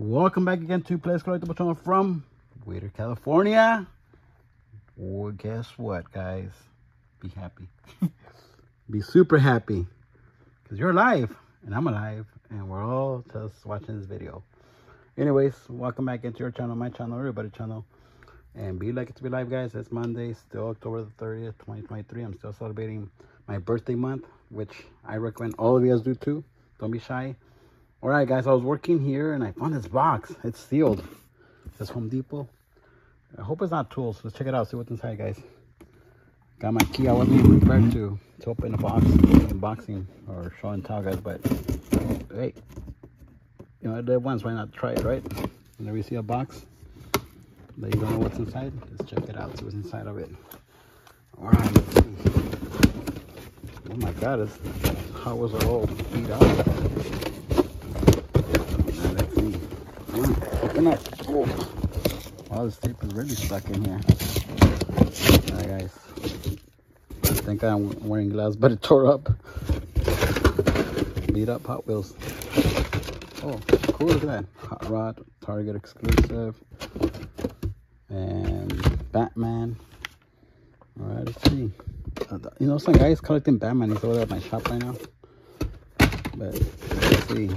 Welcome back again to Playdays Collectible Channel from Whittier, California. Well, guess what, guys? Be happy. Be super happy. Because you're alive, and I'm alive, and we're all just watching this video. Anyways, welcome back into your channel, my channel, everybody channel. And be lucky to be live, guys. It's Monday, still October the 30th, 2023. I'm still celebrating my birthday month, which I recommend all of you guys do too. Don't be shy. All right, guys, I was working here and I found this box. It's sealed. This Home Depot. I hope it's not tools. Let's check it out. See what's inside, guys. Got my key. I wasn't prepared to, to open the box, unboxing or show and tell, guys. But hey, you know, I did once. Why not try it, right? Whenever you see a box that you don't know what's inside, let's check it out. See what's inside of it. All right. Oh my God, it's, how was it all beat up? Up. Oh. Wow, this tape is really stuck in here. Alright, guys. I think I'm wearing glass, but it tore up. Beat up Hot Wheels. Oh, cool. Look at that. Hot Rod, Target exclusive. And Batman. Alright, let's see. You know, some guys collecting Batman. He's over at my shop right now. But let's see.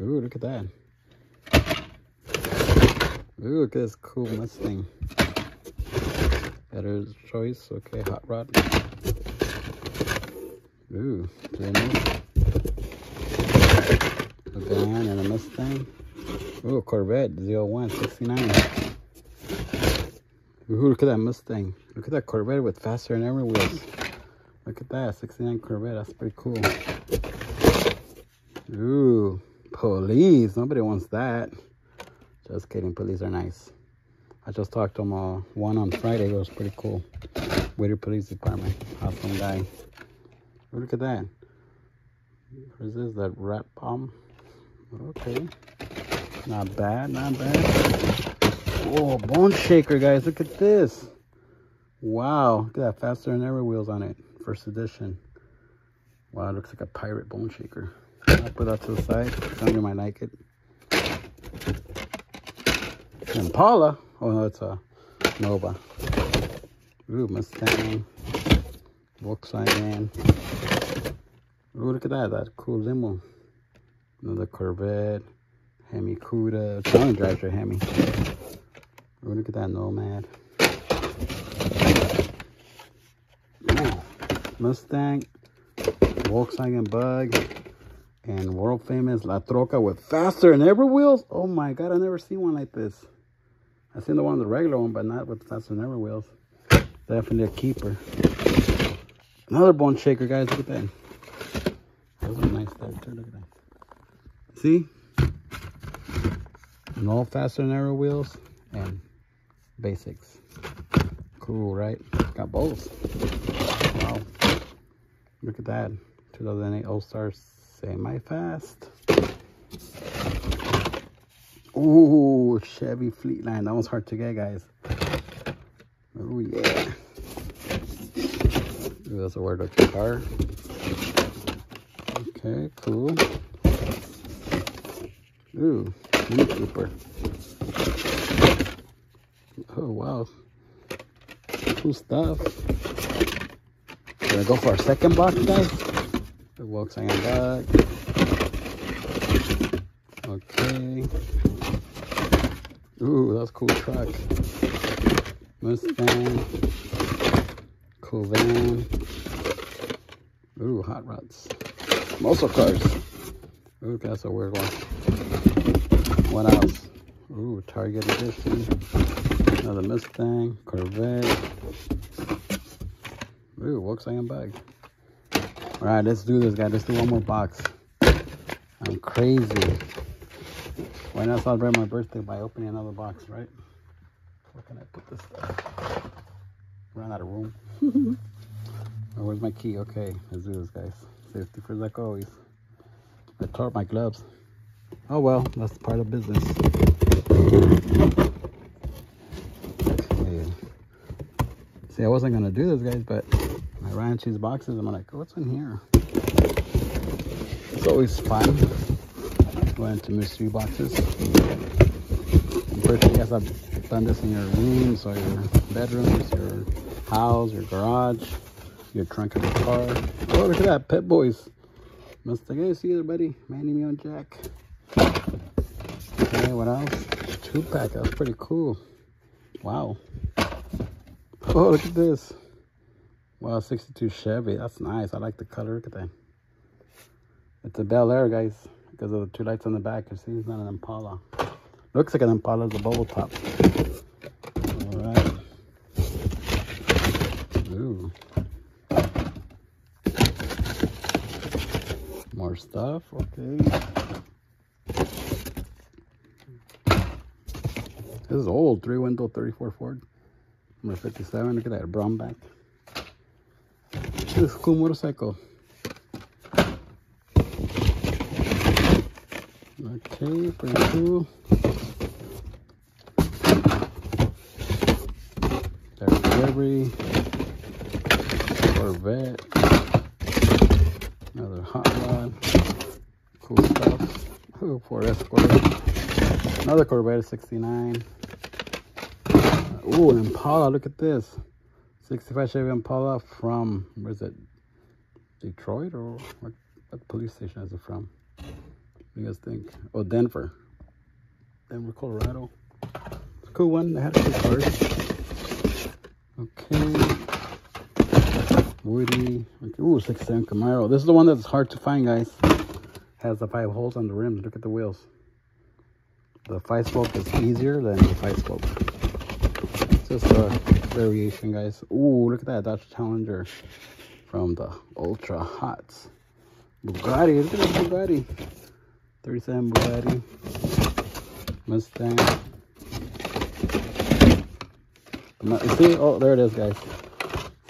Ooh, look at that. Ooh, look at this cool Mustang. Better choice. Okay, hot rod. Ooh, very. A van and a Mustang. Ooh, Corvette Z01 69. Ooh, look at that Mustang. Look at that Corvette with faster than ever wheels. Look at that, 69 Corvette. That's pretty cool. Ooh, police. Nobody wants that. Just kidding. Police are nice. I just talked to him, uh, one on Friday. It was pretty cool. Whittier Police Department. Awesome guy. Look at that. What is this? That rat bomb? Okay. Not bad, not bad. Oh, bone shaker, guys. Look at this. Wow. Look at that. Faster than ever wheels on it. First edition. Wow, it looks like a pirate bone shaker. I'll put that to the side. Some of you might like it. Impala. Oh no, it's a Nova. Ooh, Mustang. Volkswagen. Ooh, look at that. That cool limo. Another Corvette. Hemi Cuda. Tony drives your Hemi. Ooh, look at that Nomad. Ooh, Mustang. Volkswagen Bug. And world famous La Troca with faster than ever wheels. Oh my God, I've never seen one like this. I've seen the one, the regular one, but not with faster ever wheels. Definitely a keeper. Another bone shaker, guys. Look at that. Those are nice there too. Look at that. See? No faster than ever wheels and basics. Cool, right? Got both. Wow. Look at that. 2008 All-Star semi-fast. Ooh, Chevy Fleetline. That one's hard to get, guys. Oh, yeah. Ooh, that's a word of the car. Okay, cool. Ooh, Mini Cooper. Oh, wow. Cool stuff. Gonna go for our second box, guys. The Volkswagen bag. Okay. Ooh, that's cool truck. Mustang. Cool van. Ooh, hot rods. Muscle cars. Ooh, that's a weird one. What else? Ooh, Target edition. Another Mustang. Corvette. Ooh, Volkswagen bag. Alright, let's do this, guys. Let's do one more box. I'm crazy. Why not celebrate my birthday by opening another box, right? Where can I put this stuff? Run out of room. oh, where's my key? Okay, let's do this, guys. Safety first, like always. I tore up my gloves. Oh well, that's part of business. Okay. See, I wasn't gonna do this, guys, but I ran these boxes. I'm like, what's in here? It's always fun Went to mystery boxes. Sure you guys have done this in your rooms or your bedrooms, your house, your garage, your trunk of your car. Oh, look at that, Pep Boys. Must I see there, buddy? Manny Moe and Jack. Okay, what else? Two pack. That's pretty cool. Wow. Oh, look at this. Wow, 62 Chevy. That's nice. I like the color. Look at that. It's a Bel Air, guys, because of the two lights on the back. You see, it's not an Impala. Looks like an Impala. It's a bubble top. All right. Ooh. More stuff. Okay. This is old. Three window 34 Ford. Number 57. Look at that. Brown back. This is cool motorcycle. Okay, pretty cool. There's delivery. Corvette. Another hot rod. Cool stuff. Oh, Ford Escort. Another Corvette 69. Oh, an Impala. Look at this. 65 Chevy Impala from, where's it? Detroit or what, what police station is it from? What do you guys think? Oh, Denver. Denver, Colorado. It's a cool one. They had a cool cars. Okay. Woody. Okay. Ooh, 67 Camaro. This is the one that's hard to find, guys. Has the five holes on the rims. Look at the wheels. The five spoke is easier than the five spoke. It's just a variation, guys. Ooh, look at that Dodge Challenger from the Ultra Hots. Bugatti. Look at that Bugatti. 37 Bugatti. Mustang. See, oh, there it is, guys.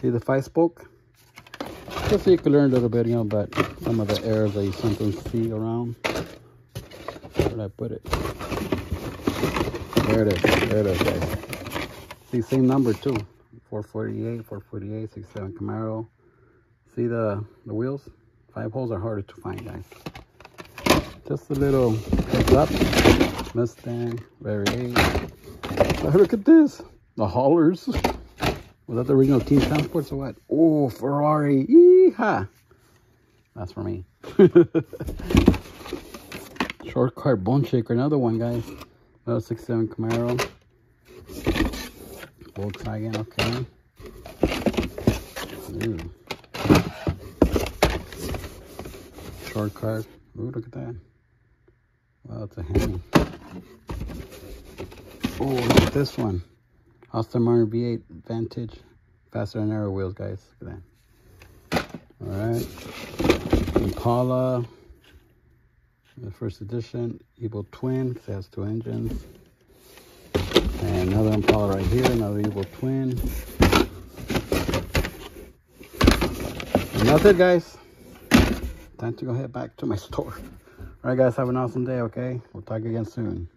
See the five spoke? Just so you can learn a little bit, you know, about some of the errors that you sometimes see around. Where did I put it? There it is. There it is, guys. See, same number too. 448, 448, 67 Camaro. See the, the wheels? Five holes are harder to find, guys. Just a little heads up. Mustang, very Oh, look at this. The haulers. Was that the original Team Transports or what? Oh, Ferrari. Yeehaw. That's for me. Short car bone shaker. Another one, guys. Another 67 Camaro. Volkswagen, okay. Ooh. Short car. Ooh, look at that. Wow, it's a Hemi. Oh, look at this one. Aston Martin V8 Vantage. Faster than ever wheels, guys. Look at that. Alright. Impala. The first edition. Evil Twin, it has two engines. And another Impala right here. Another Evil Twin. And that's it, guys. Time to go head back to my store. Alright, guys. Have an awesome day, okay? We'll talk again soon.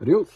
Adios.